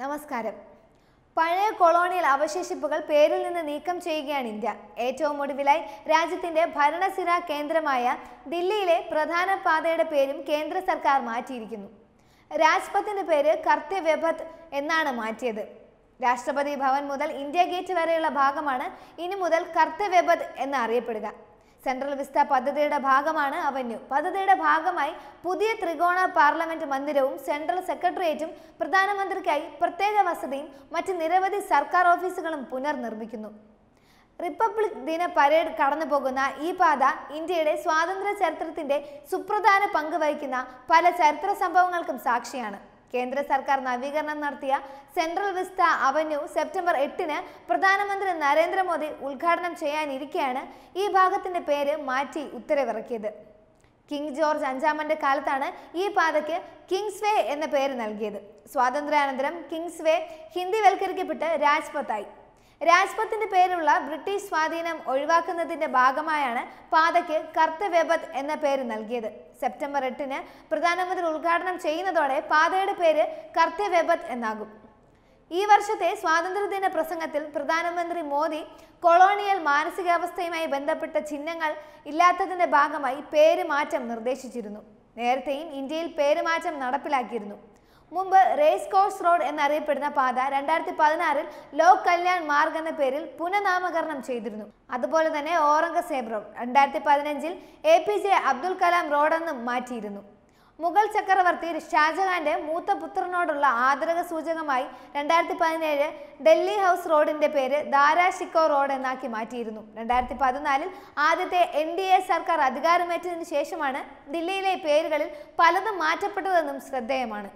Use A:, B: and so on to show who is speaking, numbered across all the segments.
A: നമസ്കാരം പഴയ കൊളോണിയൽ അവശേഷിപ്പുകൾ പേരിൽ നിന്ന് നീക്കം ചെയ്യുകയാണ് ഇന്ത്യ ഏറ്റവും ഒടുവിലായി രാജ്യത്തിന്റെ ഭരണസിര കേന്ദ്രമായ ദില്ലിയിലെ പ്രധാന പാതയുടെ പേരും കേന്ദ്ര സർക്കാർ മാറ്റിയിരിക്കുന്നു രാജ്പഥിന്റെ പേര് കർത്യവ്യപഥ് എന്നാണ് മാറ്റിയത് രാഷ്ട്രപതി ഭവൻ മുതൽ ഇന്ത്യ ഗേറ്റ് വരെയുള്ള ഭാഗമാണ് ഇനി മുതൽ കർത്തവ്യപഥ് എന്ന് അറിയപ്പെടുക സെൻട്രൽ വിസ്ത പദ്ധതിയുടെ ഭാഗമാണ് അവന്യൂ പദ്ധതിയുടെ ഭാഗമായി പുതിയ ത്രികോണ പാർലമെന്റ് മന്ദിരവും സെൻട്രൽ സെക്രട്ടേറിയറ്റും പ്രധാനമന്ത്രിക്കായി പ്രത്യേക വസതിയും മറ്റ് നിരവധി സർക്കാർ ഓഫീസുകളും പുനർനിർമ്മിക്കുന്നു റിപ്പബ്ലിക് ദിന പരേഡ് കടന്നു പോകുന്ന ഈ പാത ഇന്ത്യയുടെ സ്വാതന്ത്ര്യ ചരിത്രത്തിന്റെ സുപ്രധാന പങ്ക് വഹിക്കുന്ന പല ചരിത്ര സംഭവങ്ങൾക്കും സാക്ഷിയാണ് കേന്ദ്ര സർക്കാർ നവീകരണം നടത്തിയ സെൻട്രൽ വിസ്ത അവന്യൂ സെപ്റ്റംബർ എട്ടിന് പ്രധാനമന്ത്രി നരേന്ദ്രമോദി ഉദ്ഘാടനം ചെയ്യാനിരിക്കെയാണ് ഈ ഭാഗത്തിന്റെ പേര് മാറ്റി ഉത്തരവിറക്കിയത് കിങ് ജോർജ് അഞ്ചാമന്റെ കാലത്താണ് ഈ പാതയ്ക്ക് കിങ്സ് വേ എന്ന പേര് നൽകിയത് സ്വാതന്ത്ര്യാനന്തരം കിങ്സ് കിങ്സ്വേ ഹിന്ദിവൽക്കരിക്കപ്പെട്ട് രാജ്പഥായി രാജ്പഥിന്റെ പേരുള്ള ബ്രിട്ടീഷ് സ്വാധീനം ഒഴിവാക്കുന്നതിന്റെ ഭാഗമായാണ് പാതയ്ക്ക് കർത്തവ്യപത് എന്ന പേര് നൽകിയത് സെപ്റ്റംബർ എട്ടിന് പ്രധാനമന്ത്രി ഉദ്ഘാടനം ചെയ്യുന്നതോടെ പാതയുടെ പേര് കർത്തവ്യപത് എന്നാകും ഈ വർഷത്തെ സ്വാതന്ത്ര്യദിന പ്രസംഗത്തിൽ പ്രധാനമന്ത്രി മോദി കൊളോണിയൽ മാനസികാവസ്ഥയുമായി ബന്ധപ്പെട്ട ചിഹ്നങ്ങൾ ഇല്ലാത്തതിന്റെ ഭാഗമായി പേരുമാറ്റം നിർദ്ദേശിച്ചിരുന്നു നേരത്തെയും ഇന്ത്യയിൽ പേരുമാറ്റം നടപ്പിലാക്കിയിരുന്നു മുമ്പ് റേസ് കോഴ്സ് റോഡ് എന്നറിയപ്പെടുന്ന പാത രണ്ടായിരത്തി പതിനാറിൽ ലോക് കല്യാൺ മാർഗ് എന്ന പേരിൽ പുനഃനാമകരണം ചെയ്തിരുന്നു അതുപോലെ തന്നെ ഔറംഗസേബ് റോഡ് രണ്ടായിരത്തി പതിനഞ്ചിൽ A P J Abdul Kalam റോഡെന്നും മാറ്റിയിരുന്നു മുഗൾ ചക്രവർത്തി ഷാജഹാന്റെ മൂത്ത പുത്രനോടുള്ള ആദരക സൂചകമായി രണ്ടായിരത്തി പതിനേഴ് ഡൽഹി ഹൗസ് റോഡിന്റെ പേര് ദാരാ ഷിക്കോ റോഡ് എന്നാക്കി മാറ്റിയിരുന്നു രണ്ടായിരത്തി പതിനാലിൽ ആദ്യത്തെ എൻ ഡി എ സർക്കാർ അധികാരമേറ്റതിനു ശേഷമാണ് ദില്ലിയിലെ പേരുകളിൽ പലതും മാറ്റപ്പെട്ടതെന്നും ശ്രദ്ധേയമാണ്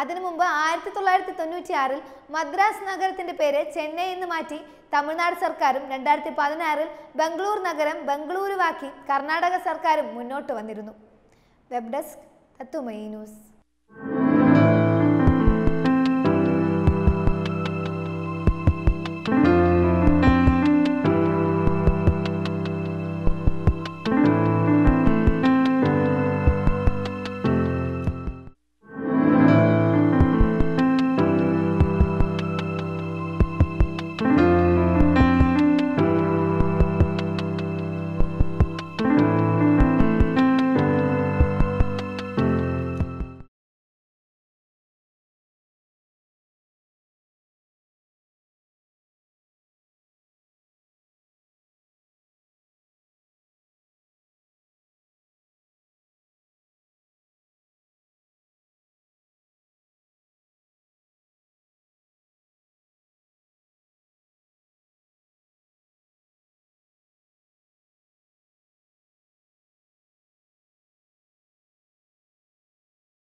A: അതിനു മുമ്പ് ആയിരത്തി തൊള്ളായിരത്തി തൊണ്ണൂറ്റി ആറിൽ മദ്രാസ് നഗരത്തിന്റെ പേര് ചെന്നൈ എന്ന് മാറ്റി തമിഴ്നാട് സർക്കാരും രണ്ടായിരത്തി പതിനാറിൽ ബംഗളൂർ നഗരം ബംഗളൂരുവാക്കി കർണാടക സർക്കാരും മുന്നോട്ട് വന്നിരുന്നു വെബ് ഡെസ്ക് തത്തുമൈ ന്യൂസ്